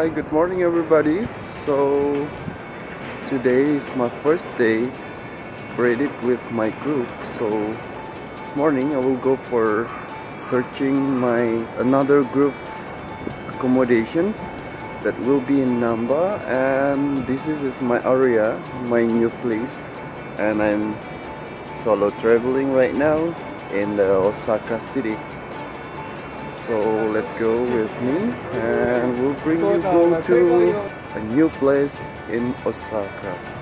Hi, good morning everybody. So today is my first day spread it with my group. So this morning I will go for searching my another group accommodation that will be in Namba and this is, is my area, my new place and I'm solo traveling right now in the Osaka city so let's go with me and we'll bring you go to a new place in Osaka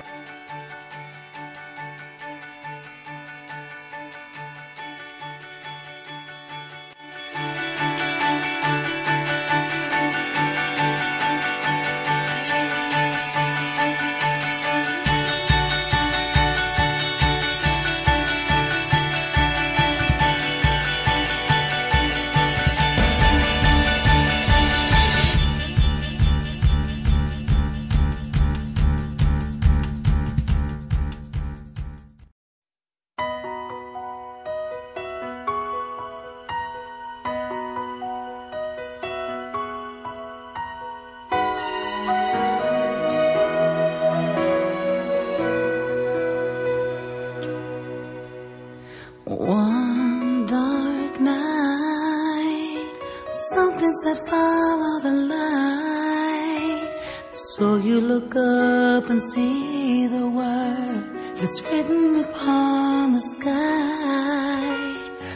So you look up and see the word that's written upon the sky.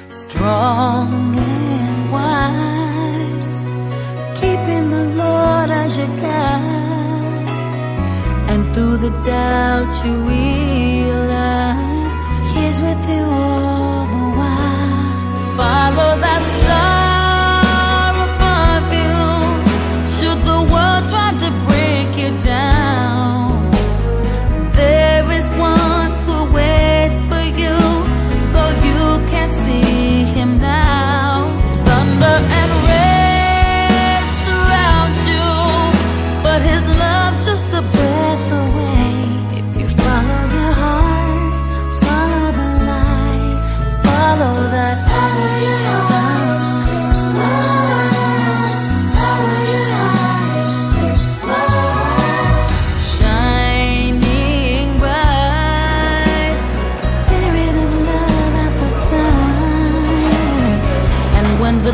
Strong and wise, keeping the Lord as your guide. And through the doubt you realize He's with you all the while. Follow that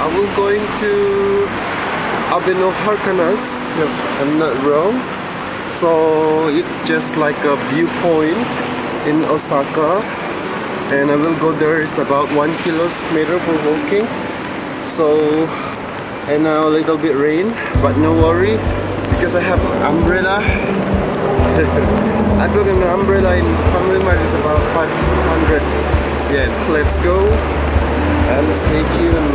I will going to Abeno Harukas, if I'm not wrong. So it's just like a viewpoint in Osaka, and I will go there. It's about one kilometer for walking. So and now a little bit rain but no worry because I have umbrella I booked an umbrella in Family Mart is about 500 yeah let's go and stay tuned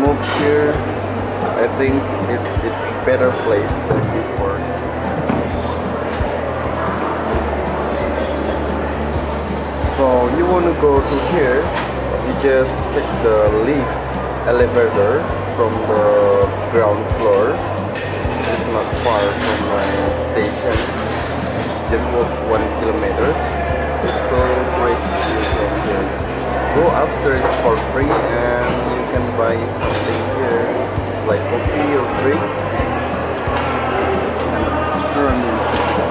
moved here I think it, it's a better place than before. So you want to go to here, you just take the lift elevator from the ground floor. It's not far from my station. Just walk one kilometer. It's from here. Go upstairs for free and you can buy something here. Like coffee or drink. And surroundings.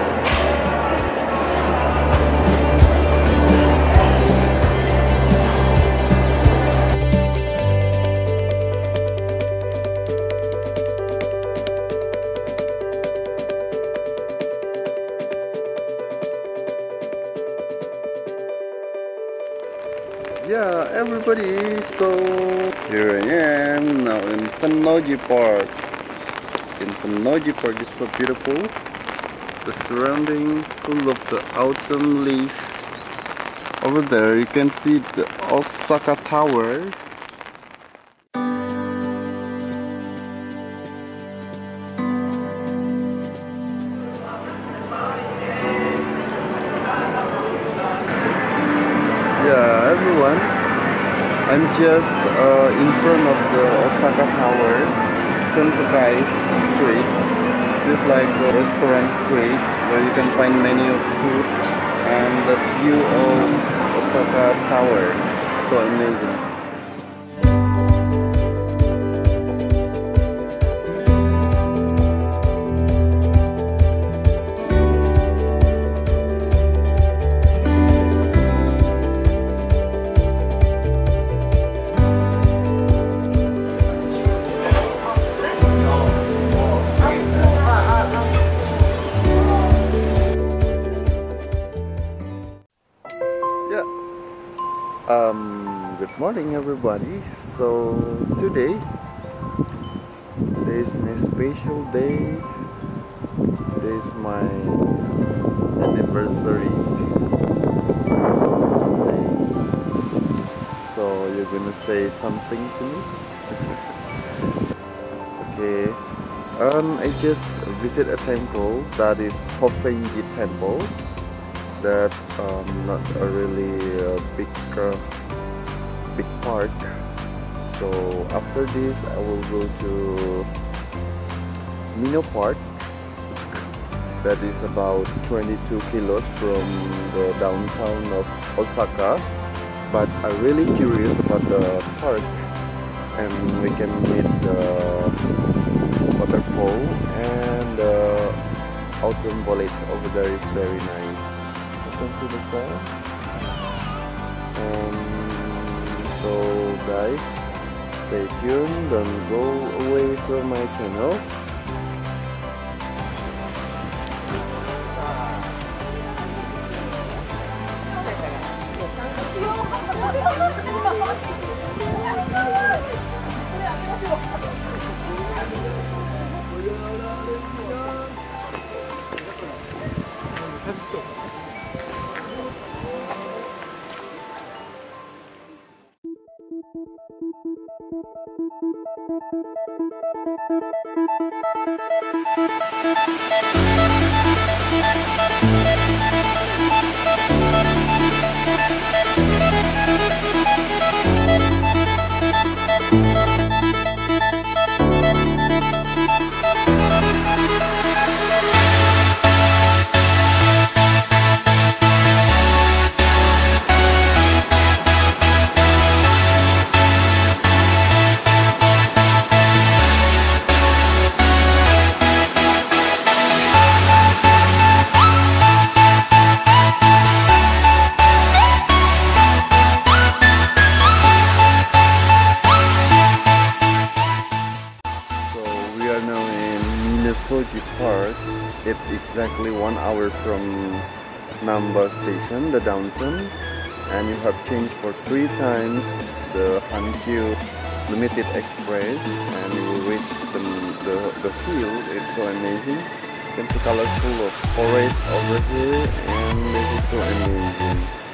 Yeah, everybody, so here I am now in Tennoji Park. In Tennoji Park, it's so beautiful. The surrounding full of the autumn leaf. Over there, you can see the Osaka Tower. I'm just uh, in front of the Osaka Tower, Shinsekai Street. This like a restaurant street where you can find many of food and the view of Osaka Tower. So amazing. Um. Good morning, everybody. So today, today is my special day. Today is my anniversary. So you're gonna say something to me? okay. Um. I just visit a temple that is Hozenji Temple that um, not a really uh, big uh, big park. So after this I will go to Mino Park. That is about 22 kilos from the downtown of Osaka. But I'm really curious about the park. And we can meet the waterfall and the autumn foliage over there is very nice you the sun um, so guys stay tuned don't go away from my channel exactly one hour from Namba Station, the downtown. And you have changed for three times the Hankyu Limited Express and you will reach the, the, the field. It's so amazing. See colorful of forest over here and is so amazing.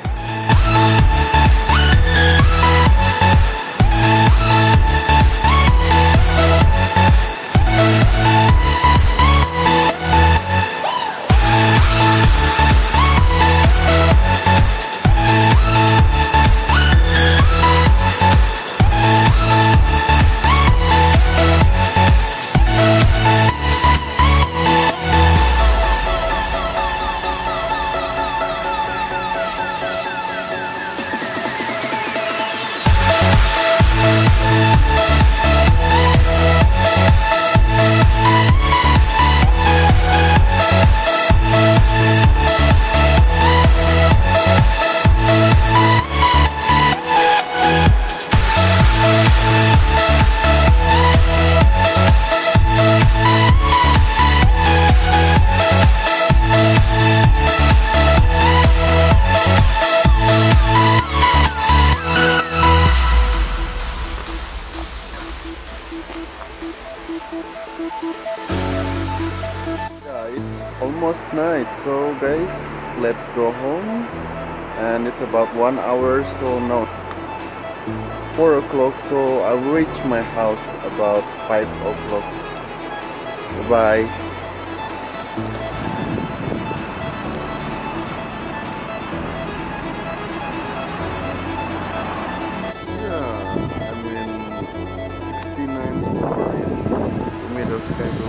Yeah, it's almost night, so guys, let's go home. And it's about one hour, so no, four o'clock. So I'll reach my house about five o'clock. Bye. Yeah, the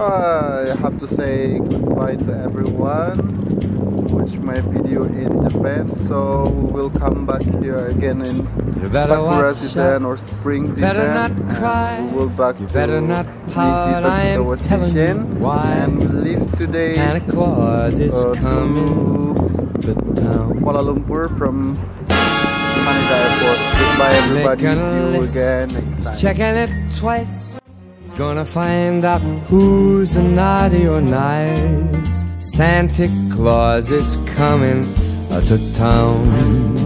I have to say goodbye to everyone watch my video in Japan so we will come back here again in Sakura season or spring season better not and we will back You to better not pout. I am Nishita telling you why. and we leave today Santa Claus is uh, coming to to town. Kuala Lumpur from Haneda Airport goodbye everybody see you again next time checking it twice. Gonna find out who's naughty or nice. Santa Claus is coming to town.